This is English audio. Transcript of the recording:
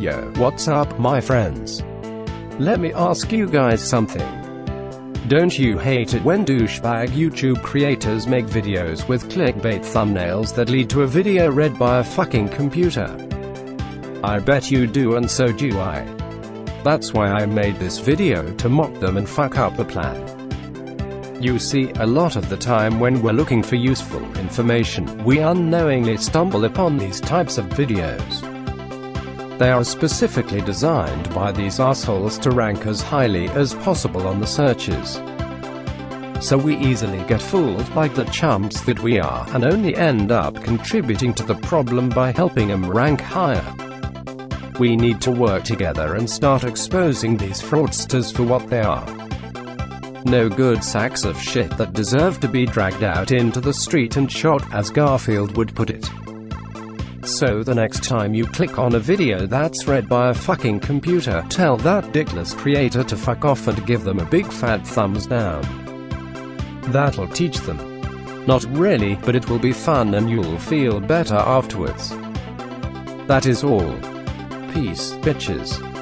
video. What's up, my friends? Let me ask you guys something. Don't you hate it when douchebag YouTube creators make videos with clickbait thumbnails that lead to a video read by a fucking computer? I bet you do and so do I. That's why I made this video to mock them and fuck up the plan. You see, a lot of the time when we're looking for useful information, we unknowingly stumble upon these types of videos. They are specifically designed by these assholes to rank as highly as possible on the searches. So we easily get fooled like the chumps that we are, and only end up contributing to the problem by helping them rank higher. We need to work together and start exposing these fraudsters for what they are. No good sacks of shit that deserve to be dragged out into the street and shot, as Garfield would put it. So the next time you click on a video that's read by a fucking computer, tell that dickless creator to fuck off and give them a big fat thumbs down. That'll teach them. Not really, but it will be fun and you'll feel better afterwards. That is all. Peace, bitches.